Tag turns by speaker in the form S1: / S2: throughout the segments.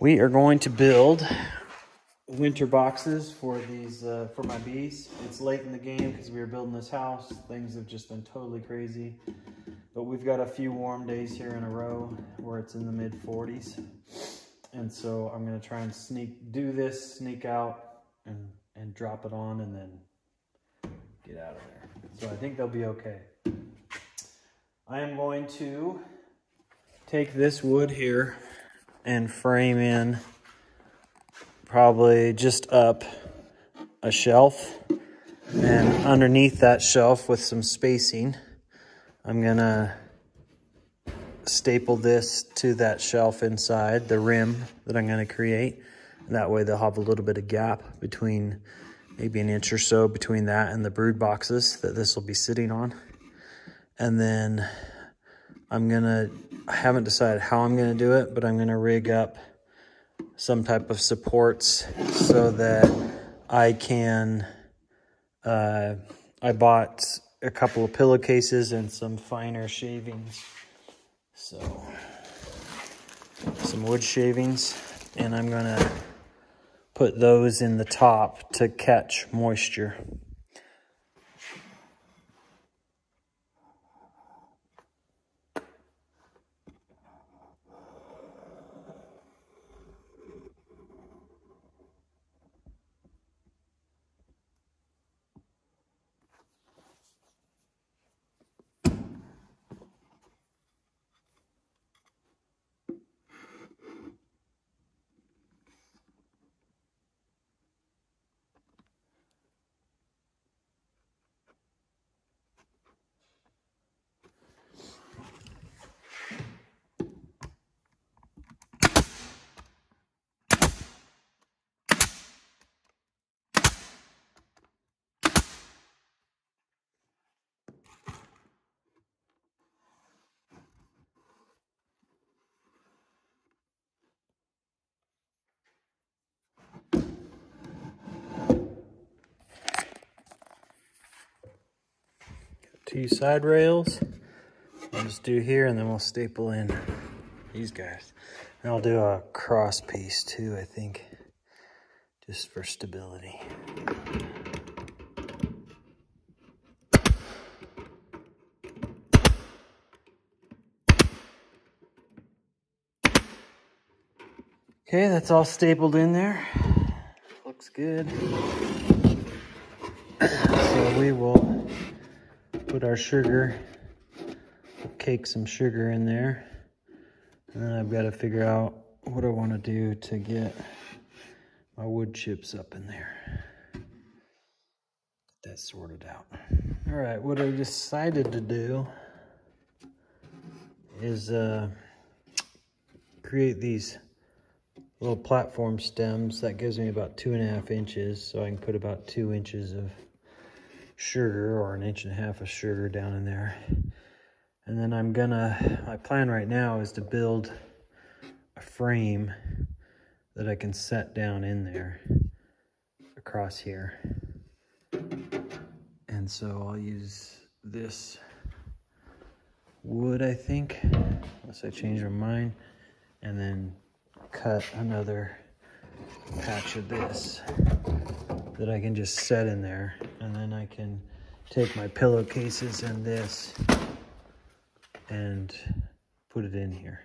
S1: We are going to build winter boxes for these uh, for my bees. It's late in the game because we were building this house. Things have just been totally crazy. But we've got a few warm days here in a row where it's in the mid 40s. And so I'm gonna try and sneak, do this, sneak out and, and drop it on and then get out of there. So I think they'll be okay. I am going to take this wood here and frame in probably just up a shelf. And underneath that shelf with some spacing I'm gonna staple this to that shelf inside the rim that I'm gonna create. That way they'll have a little bit of gap between maybe an inch or so between that and the brood boxes that this will be sitting on. And then I'm gonna I haven't decided how I'm to do it, but I'm to rig up some type of supports so that I can, uh, I bought a couple of pillowcases and some finer shavings. So, some wood shavings, and I'm to put those in the top to catch moisture. Two side rails. I'll just do here and then we'll staple in these guys. And I'll do a cross piece too, I think, just for stability. Okay, that's all stapled in there. Looks good. So we will put our sugar, cake some sugar in there. And then I've got to figure out what I want to do to get my wood chips up in there. Get that sorted out. All right, what I decided to do is uh, create these little platform stems. That gives me about two and a half inches, so I can put about two inches of sugar or an inch and a half of sugar down in there. And then I'm gonna, my plan right now is to build a frame that I can set down in there across here. And so I'll use this wood, I think, unless I change my mind, and then cut another patch of this that I can just set in there. And then I can take my pillowcases and this and put it in here.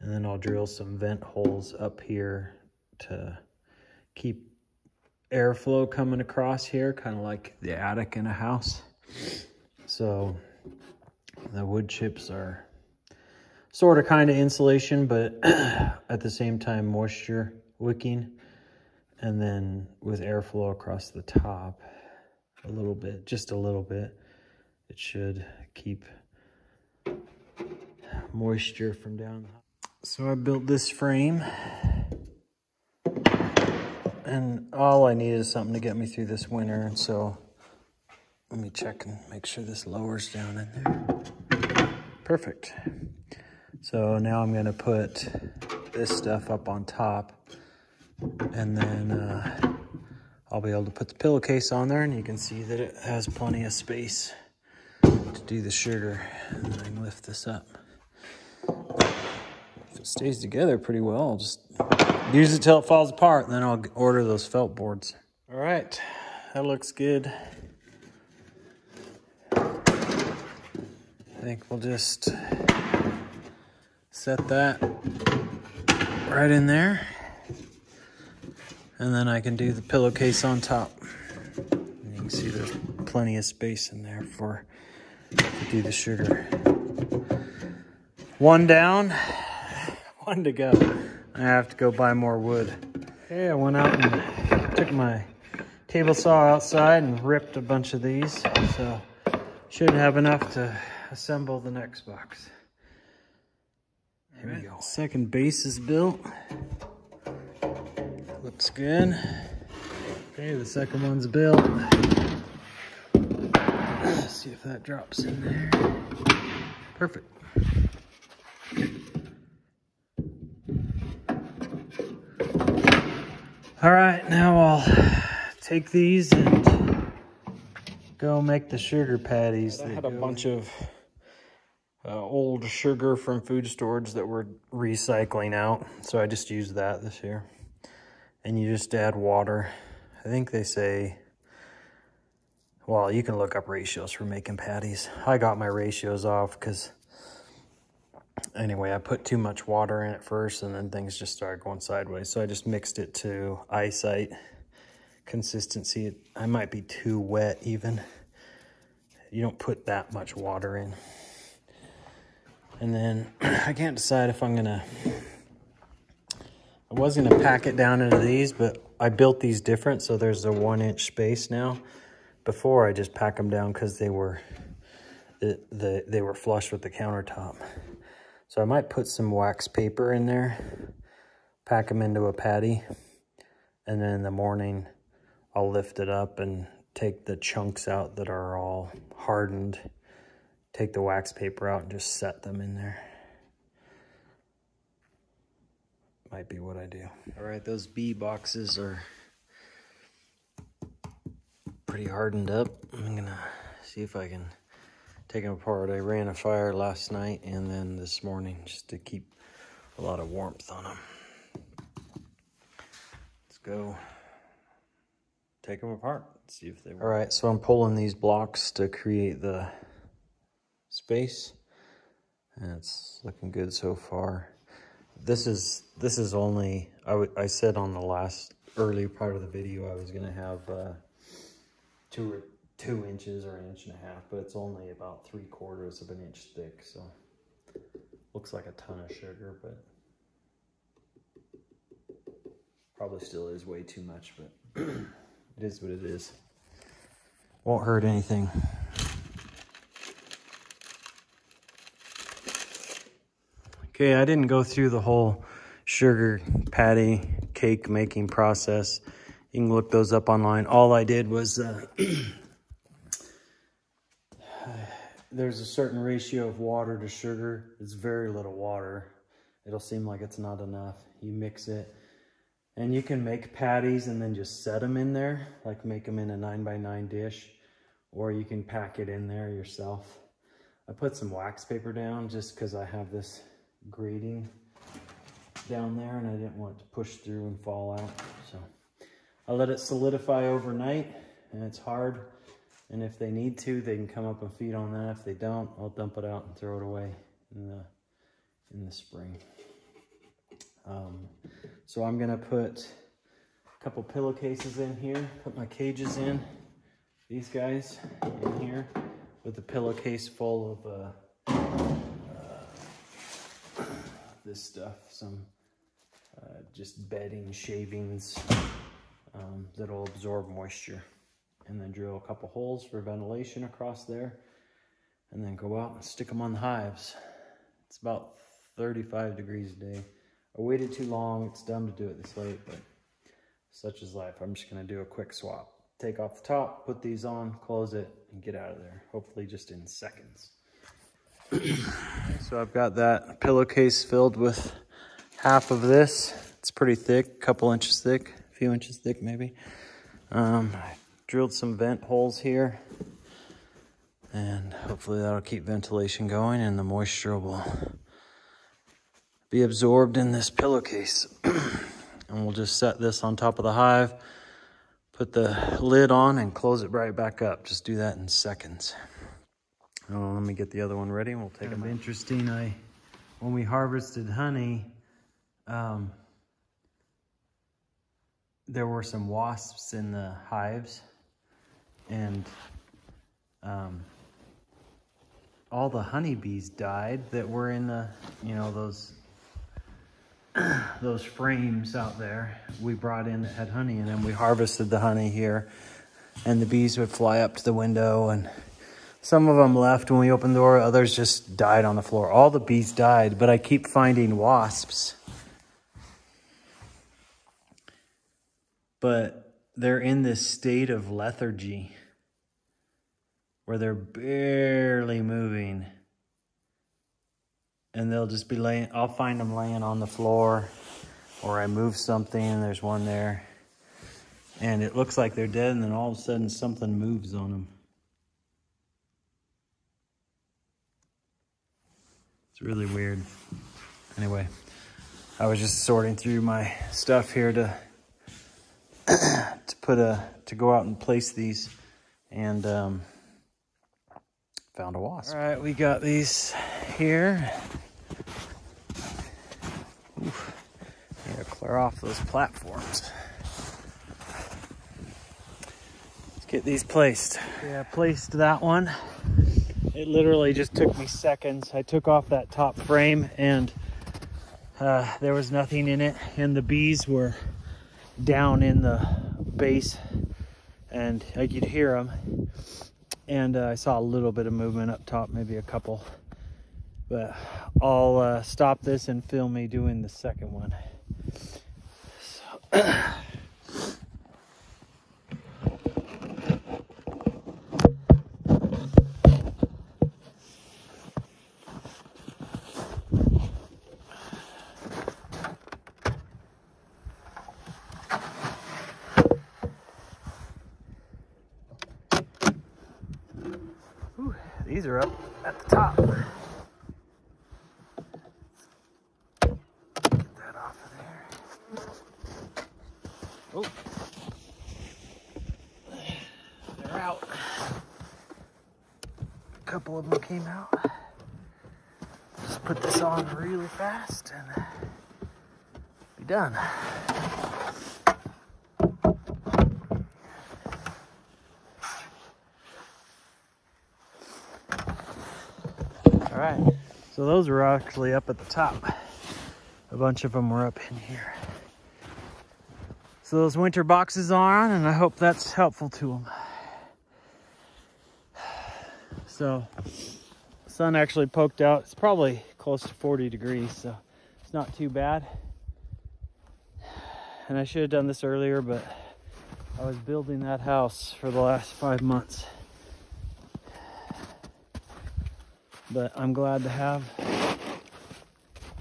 S1: And then I'll drill some vent holes up here to keep airflow coming across here, kind of like the attic in a house. So the wood chips are sort of kind of insulation, but at the same time moisture wicking and then with airflow across the top a little bit, just a little bit, it should keep moisture from down. So I built this frame and all I need is something to get me through this winter. And so let me check and make sure this lowers down in there. Perfect. So now I'm gonna put this stuff up on top and then uh, I'll be able to put the pillowcase on there and you can see that it has plenty of space to do the sugar. And I can lift this up. If it stays together pretty well, I'll just use it till it falls apart, and then I'll order those felt boards. All right, that looks good. I think we'll just set that right in there. And then I can do the pillowcase on top. And you can see there's plenty of space in there for to do the sugar. One down, one to go. I have to go buy more wood. Okay, I went out and took my table saw outside and ripped a bunch of these. So should have enough to assemble the next box. Here we go. Second base is built. Looks good. Okay, the second one's built. Let's see if that drops in there. Perfect. All right, now I'll take these and go make the sugar patties. I had a bunch of uh, old sugar from food storage that we're recycling out. So I just used that this year and you just add water. I think they say, well, you can look up ratios for making patties. I got my ratios off because anyway, I put too much water in it first and then things just started going sideways. So I just mixed it to eyesight consistency. I might be too wet even. You don't put that much water in. And then I can't decide if I'm gonna I was going to pack it down into these, but I built these different, so there's a one inch space now. Before I just pack them down because they were the, the they were flush with the countertop. So I might put some wax paper in there, pack them into a patty, and then in the morning I'll lift it up and take the chunks out that are all hardened, take the wax paper out and just set them in there. Might be what I do. All right, those bee boxes are pretty hardened up. I'm gonna see if I can take them apart. I ran a fire last night and then this morning just to keep a lot of warmth on them. Let's go take them apart, see if they work. All right, so I'm pulling these blocks to create the space and it's looking good so far this is this is only I, I said on the last early part of the video I was gonna have uh, two or two inches or an inch and a half, but it's only about three quarters of an inch thick, so looks like a ton of sugar, but probably still is way too much, but it is what it is. Won't hurt anything. Okay, I didn't go through the whole sugar patty cake making process. You can look those up online. All I did was, uh, there's a certain ratio of water to sugar. It's very little water. It'll seem like it's not enough. You mix it and you can make patties and then just set them in there, like make them in a nine by nine dish, or you can pack it in there yourself. I put some wax paper down just because I have this grating down there and I didn't want it to push through and fall out. So I let it solidify overnight and it's hard. And if they need to, they can come up and feed on that. If they don't, I'll dump it out and throw it away in the, in the spring. Um, so I'm gonna put a couple pillowcases in here, put my cages in, these guys in here with a pillowcase full of uh, this stuff, some uh, just bedding, shavings um, that'll absorb moisture. And then drill a couple holes for ventilation across there and then go out and stick them on the hives. It's about 35 degrees a day. I waited too long. It's dumb to do it this late, but such is life. I'm just gonna do a quick swap. Take off the top, put these on, close it, and get out of there. Hopefully just in seconds so I've got that pillowcase filled with half of this. It's pretty thick, couple inches thick, a few inches thick maybe. Um, I drilled some vent holes here and hopefully that'll keep ventilation going and the moisture will be absorbed in this pillowcase. And we'll just set this on top of the hive, put the lid on and close it right back up. Just do that in seconds. Oh, let me get the other one ready and we'll take kind it. Interesting, I, when we harvested honey, um, there were some wasps in the hives and um, all the honeybees died that were in the, you know, those those frames out there we brought in that had honey in them. We harvested the honey here and the bees would fly up to the window and some of them left when we opened the door. Others just died on the floor. All the bees died, but I keep finding wasps. But they're in this state of lethargy where they're barely moving and they'll just be laying, I'll find them laying on the floor or I move something and there's one there and it looks like they're dead and then all of a sudden something moves on them. It's really weird. Anyway, I was just sorting through my stuff here to to put a to go out and place these and um, found a wasp. All right, we got these here. Oof. Need to clear off those platforms. Let's get these placed. Yeah, placed that one. It literally just took me seconds. I took off that top frame and uh, there was nothing in it and the bees were down in the base and I could hear them and uh, I saw a little bit of movement up top maybe a couple but I'll uh, stop this and film me doing the second one. So up at the top. Oh. They're out. A couple of them came out. Just put this on really fast and be done. All right, so those were actually up at the top. A bunch of them were up in here. So those winter boxes are on and I hope that's helpful to them. So sun actually poked out. It's probably close to 40 degrees, so it's not too bad. And I should have done this earlier, but I was building that house for the last five months. But I'm glad to have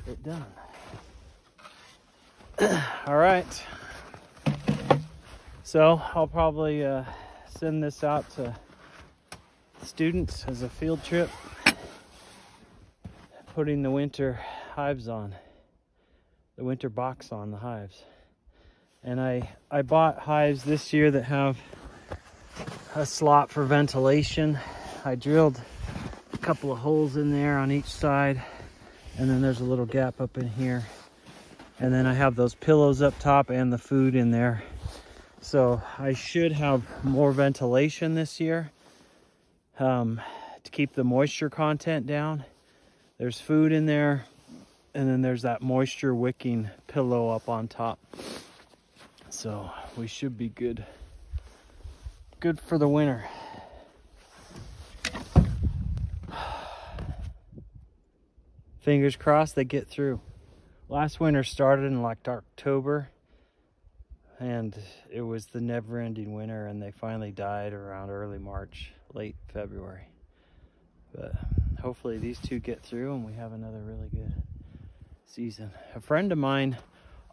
S1: it done. All right. So I'll probably uh, send this out to students as a field trip, putting the winter hives on, the winter box on the hives. And I, I bought hives this year that have a slot for ventilation. I drilled couple of holes in there on each side and then there's a little gap up in here. And then I have those pillows up top and the food in there so I should have more ventilation this year um, to keep the moisture content down. There's food in there and then there's that moisture wicking pillow up on top. So we should be good. Good for the winter. Fingers crossed they get through. Last winter started in like October and it was the never-ending winter and they finally died around early March late February. But hopefully these two get through and we have another really good season. A friend of mine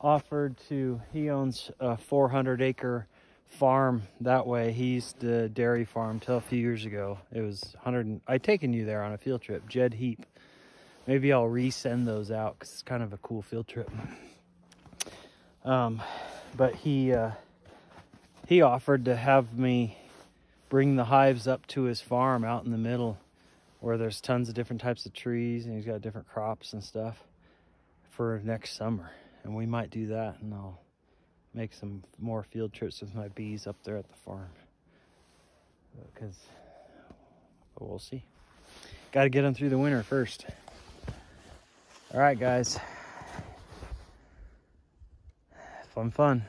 S1: offered to he owns a 400 acre farm that way. He used to dairy farm till a few years ago. It was 100 I'd taken you there on a field trip jed heap maybe i'll resend those out because it's kind of a cool field trip Um, but he uh, he offered to have me bring the hives up to his farm out in the middle where there's tons of different types of trees and he's got different crops and stuff for next summer. And we might do that and I'll make some more field trips with my bees up there at the farm. Because we'll see. Got to get them through the winter first. All right, guys. Fun, fun.